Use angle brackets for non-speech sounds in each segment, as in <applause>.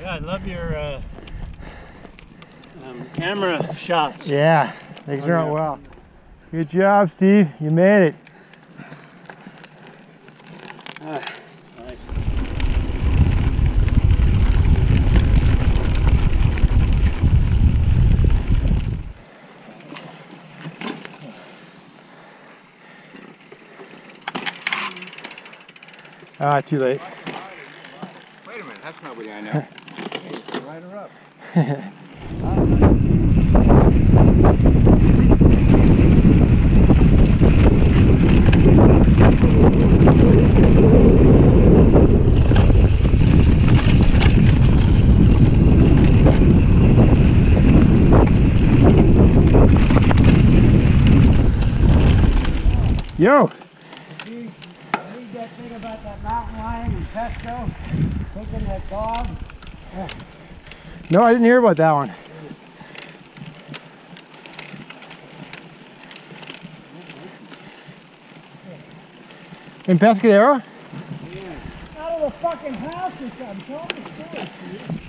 Yeah, I love your uh, um, camera shots. Yeah, they Oh, turn out well. Good job, Steve. You made it. Ah, too late. Wait a minute, that's not what I know. Light her up. Yo, Read that thing about that mountain lion in taking that dog. no, I didn't hear about that one. In Pescadero? Out of the fucking house or something. Tell me the story, Steve.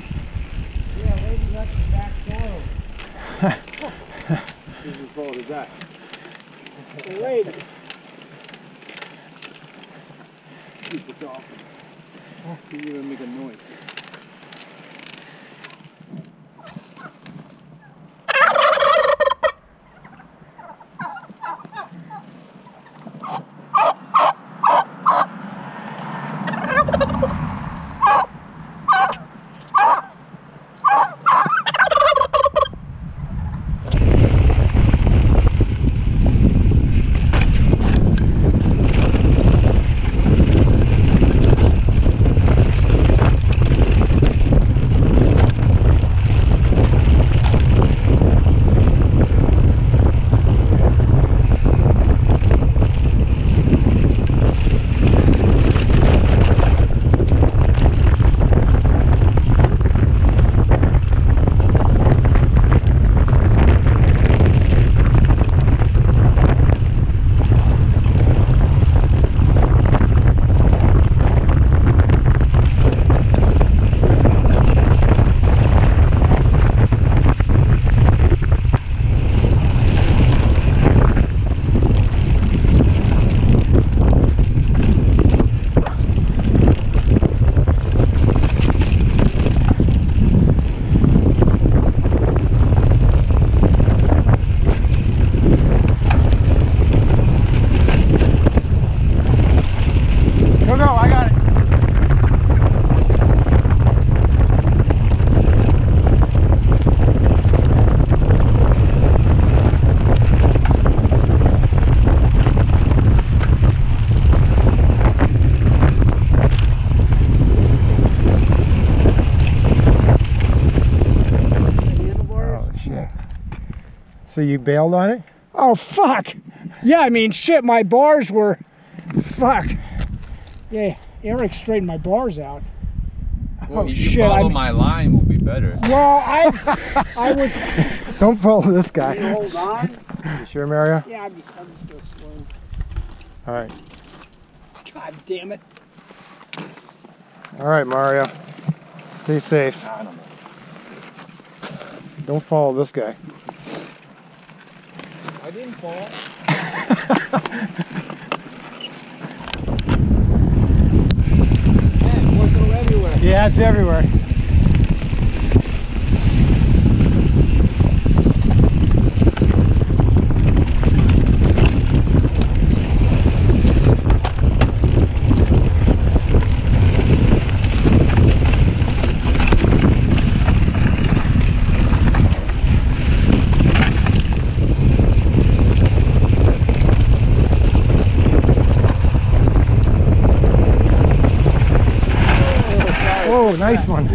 Yeah, lady left the back door. This is full of that. Lady. Keep it off. Didn't even make a noise. Go, go, I got it. Oh, shit. So you bailed on it? Oh, fuck. Yeah, I mean, shit, my bars were. Fuck. Yeah, Eric straightened my bars out. Well, Oh, if you shit, follow I'm- my line, will be better. Well, I <laughs> I was. Don't follow this guy. Hold on. You sure, Mario? Yeah, I'm just, I'm just going slow. All right. God damn it. All right, Mario. Stay safe. Don't follow this guy. Yeah, it's everywhere. nice one.